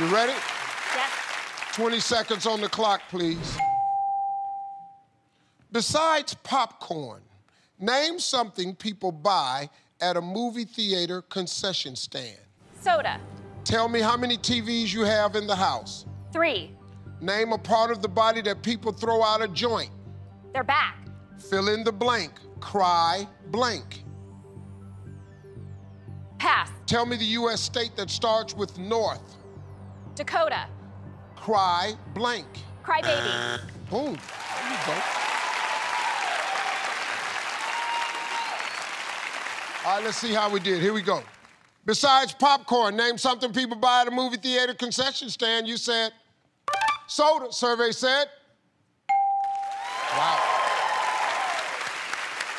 You ready? Yes. 20 seconds on the clock, please. Besides popcorn, name something people buy at a movie theater concession stand. Soda. Tell me how many TVs you have in the house. Three. Name a part of the body that people throw out a joint. Their back. Fill in the blank. Cry blank. Pass. Tell me the U.S. state that starts with North. Dakota. Cry blank. Cry baby. Boom. There you go. All right, let's see how we did. Here we go. Besides popcorn, name something people buy at a movie theater concession stand. You said soda, survey said. Wow.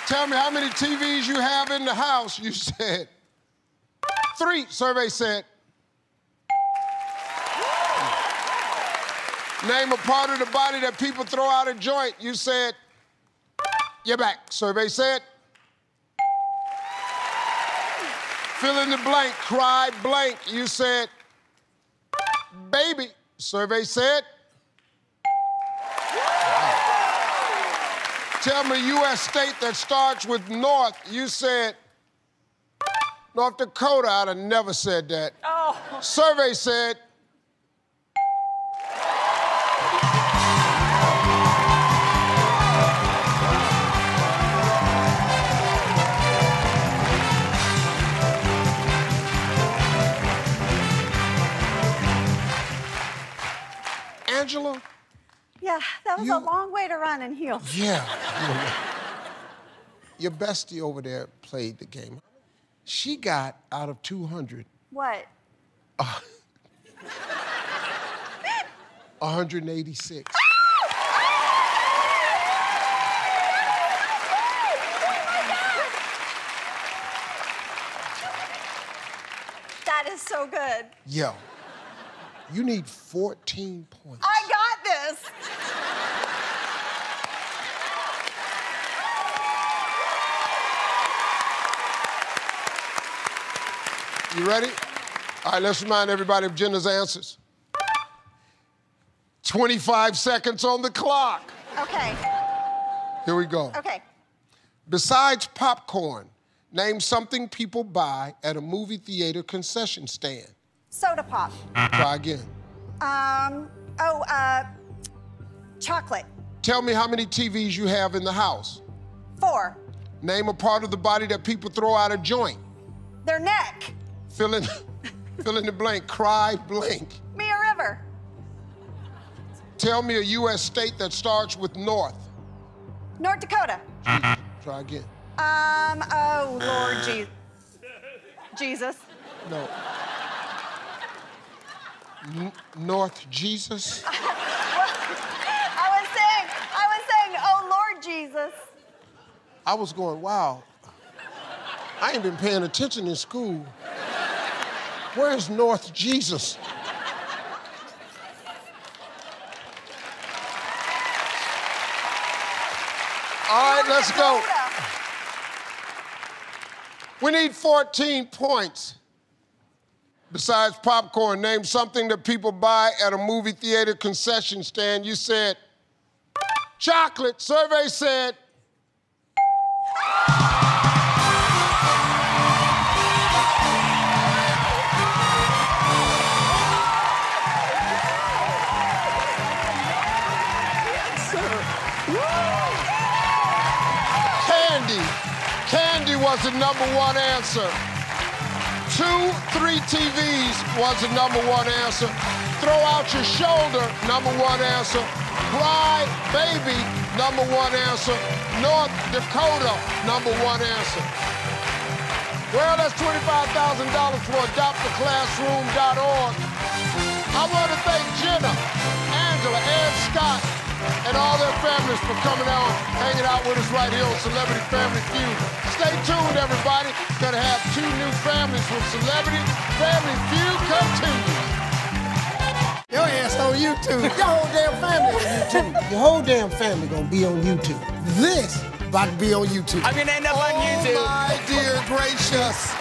Tell me how many TVs you have in the house. You said three, survey said. Name a part of the body that people throw out a joint. You said, your back. Survey said. Fill in the blank, cry blank. You said, baby. Survey said. Tell me U.S. state that starts with North. You said, North Dakota. I'd have never said that. Oh. Survey said, Yeah, that was You- a long way to run in heels. Yeah. Your bestie over there played the game. She got out of 200, What? 186. Ah! That is so good. Yo, you need 14 points. I You ready? All right, let's remind everybody of Jenna's answers. 25 seconds on the clock. Okay, Here we go. okay. Besides popcorn, name something people buy at a movie theater concession stand. Soda pop. Try again. Um, oh, uh, chocolate. Tell me how many TVs you have in the house. Four. Name a part of the body that people throw out a joint. Their neck. Fill in, fill in the blank. Cry blank. Me a River. Tell me a U.S. state that starts with North. North Dakota. Try again. Um, oh, Lord Je- Jesus. No. N- North Jesus. I was saying, I was saying, oh, Lord Jesus. I was going, wow. I ain't been paying attention in school. Where's North Jesus? All right, let's go. We need 14 points. Besides popcorn, name something that people buy at a movie theater concession stand. You said chocolate. Survey said candy. Candy was the number one answer. Two, three TVs was the number one answer. Throw out your shoulder, number one answer. Cry, baby, number one answer. North Dakota, number one answer. Well, that's $25,000 for adoptaclassroom.org. I want to thank Jenna, Angela, and Scott, and all their families for coming out, hanging out with us right here on Celebrity Family Feud. Stay tuned, everybody. Gonna have two new families from Celebrity Family Feud continues. Your ass on YouTube. Your whole damn family on YouTube. Your whole damn family gonna be on YouTube. This about to be on YouTube. I'm gonna end up on YouTube. Oh, my dear gracious.